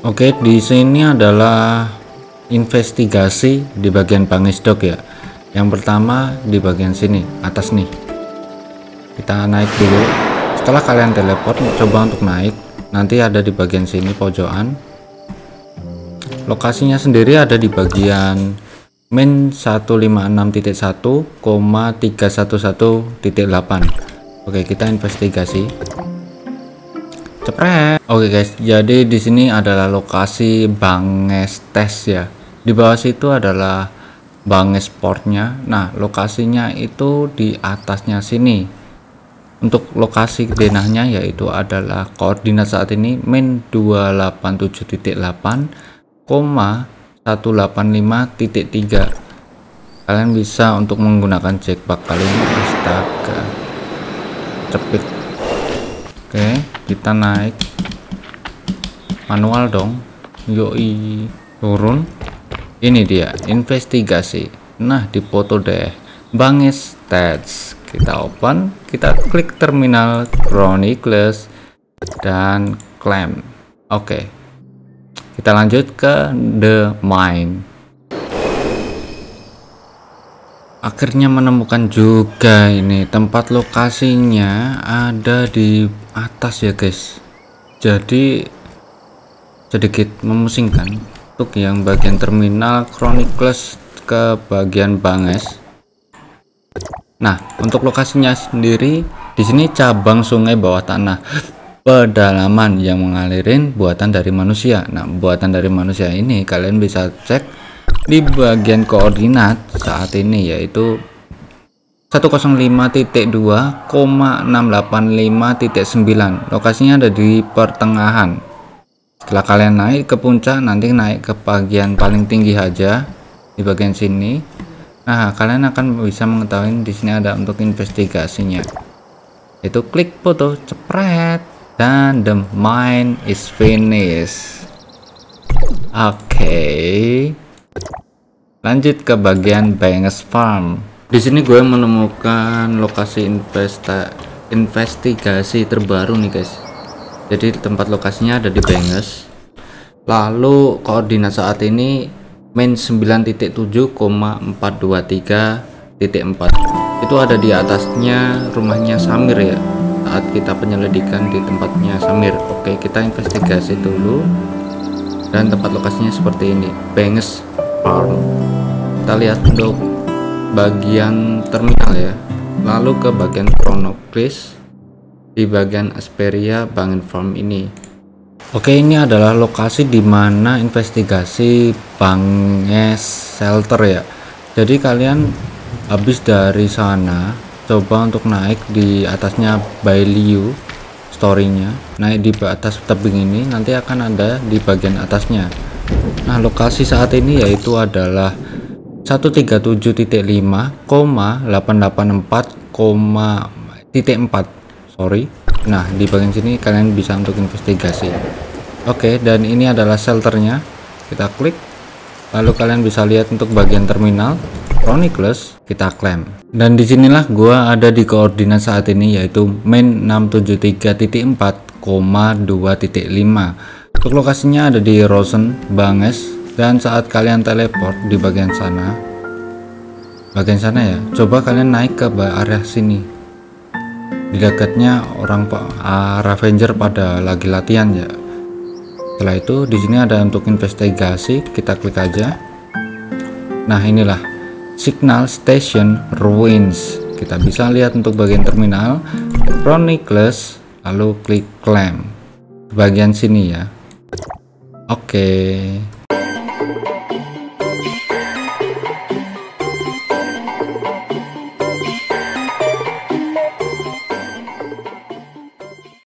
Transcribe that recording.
Oke, di sini adalah investigasi di bagian Bangisdok ya. Yang pertama di bagian sini, atas nih. Kita naik dulu. Setelah kalian teleport, coba untuk naik. Nanti ada di bagian sini pojokan. Lokasinya sendiri ada di bagian min 156.1,311.8. Oke, kita investigasi. Cepret. Oke guys, jadi di sini adalah lokasi Banges Tes ya. Di bawah situ adalah Banges Portnya. Nah, lokasinya itu di atasnya sini. Untuk lokasi denahnya yaitu adalah koordinat saat ini min 287.8,185.3. Kalian bisa untuk menggunakan jackpack ini astaga. Cepit. Oke, kita naik manual dong. Yoi, turun. Ini dia, investigasi. Nah, di foto deh. Banges stats. Kita open, kita klik terminal Chronicles dan claim. Oke. Kita lanjut ke the mine. akhirnya menemukan juga ini tempat lokasinya ada di atas ya guys. Jadi sedikit memusingkan untuk yang bagian terminal Chronicles ke bagian Banges. Nah untuk lokasinya sendiri di sini cabang sungai bawah tanah. Pedalaman yang mengalirin buatan dari manusia. Nah buatan dari manusia ini kalian bisa cek di bagian koordinat saat ini yaitu 105.2,685.9 lokasinya ada di pertengahan. Setelah kalian naik ke puncak nanti naik ke bagian paling tinggi aja di bagian sini. Nah kalian akan bisa mengetahui di sini ada untuk investigasinya. Itu klik foto cepret dan the mine is finished. Oke. Okay lanjut ke bagian Banges Farm di sini gue menemukan lokasi investa investigasi terbaru nih guys. Jadi tempat lokasinya ada di Banges lalu koordinat saat ini main 9.7,423.4 itu ada di atasnya rumahnya Samir ya saat kita penyelidikan di tempatnya Samir. Oke kita investigasi dulu dan tempat lokasinya seperti ini Banges Farm. Kita lihat untuk bagian terminal ya. Lalu ke bagian Chronoclis di bagian Asperia Bangen Farm ini. Oke ini adalah lokasi di mana investigasi Banges Shelter ya. Jadi kalian habis dari sana coba untuk naik di atasnya Bailiu storynya. Naik di atas tebing ini nanti akan ada di bagian atasnya. Nah, lokasi saat ini yaitu adalah 137.5,884,4 sorry. Nah, di bagian sini kalian bisa untuk investigasi. Oke, dan ini adalah shelternya. Kita klik. Lalu kalian bisa lihat untuk bagian terminal Chronicles kita klaim. Dan di sinilah gua ada di koordinat saat ini yaitu main 673.4,2.5 untuk lokasinya ada di Rosen, Banges, dan saat kalian teleport di bagian sana, bagian sana ya, coba kalian naik ke area sini. Di dekatnya orang uh, Ravenger pada lagi latihan ya. Setelah itu di sini ada untuk investigasi, kita klik aja. Nah inilah Signal Station Ruins. Kita bisa lihat untuk bagian terminal, Chronicles, lalu klik claim bagian sini ya Oke.